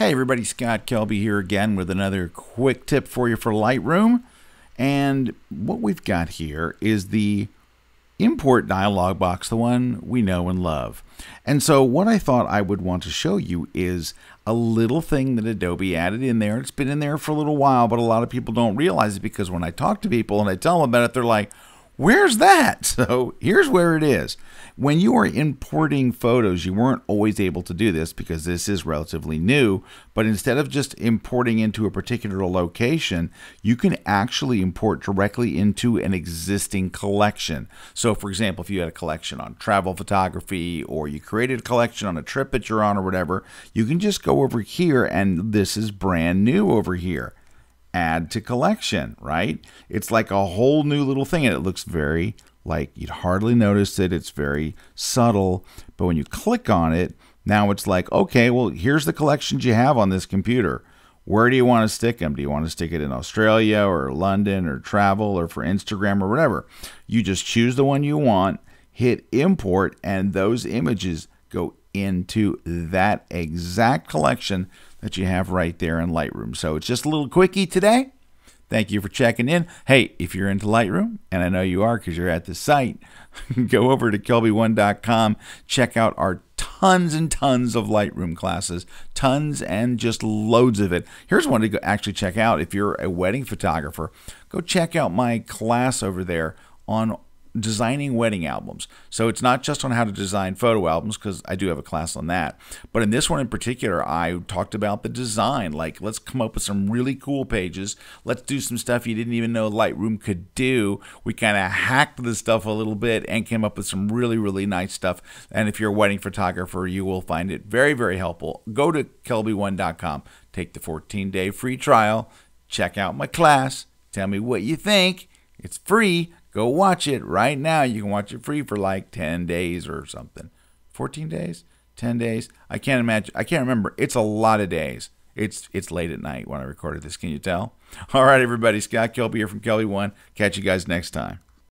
Hey everybody, Scott Kelby here again with another quick tip for you for Lightroom. And what we've got here is the import dialog box, the one we know and love. And so what I thought I would want to show you is a little thing that Adobe added in there. It's been in there for a little while, but a lot of people don't realize it because when I talk to people and I tell them about it, they're like, Where's that? So here's where it is. When you are importing photos, you weren't always able to do this because this is relatively new. But instead of just importing into a particular location, you can actually import directly into an existing collection. So, for example, if you had a collection on travel photography or you created a collection on a trip that you're on or whatever, you can just go over here and this is brand new over here add to collection, right? It's like a whole new little thing and it looks very like you'd hardly notice it. It's very subtle, but when you click on it, now it's like, okay, well, here's the collections you have on this computer. Where do you want to stick them? Do you want to stick it in Australia or London or travel or for Instagram or whatever? You just choose the one you want, hit import, and those images go into that exact collection that you have right there in Lightroom. So it's just a little quickie today. Thank you for checking in. Hey, if you're into Lightroom, and I know you are because you're at the site, go over to kelby1.com, check out our tons and tons of Lightroom classes, tons and just loads of it. Here's one to actually check out if you're a wedding photographer. Go check out my class over there on designing wedding albums. So it's not just on how to design photo albums, because I do have a class on that. But in this one in particular, I talked about the design. Like, let's come up with some really cool pages. Let's do some stuff you didn't even know Lightroom could do. We kind of hacked the stuff a little bit and came up with some really, really nice stuff. And if you're a wedding photographer, you will find it very, very helpful. Go to kelby1.com, take the 14 day free trial, check out my class, tell me what you think. It's free Go watch it right now. You can watch it free for like 10 days or something. 14 days? 10 days? I can't imagine. I can't remember. It's a lot of days. It's it's late at night when I recorded this. Can you tell? All right, everybody. Scott Kelby here from Kelby One. Catch you guys next time.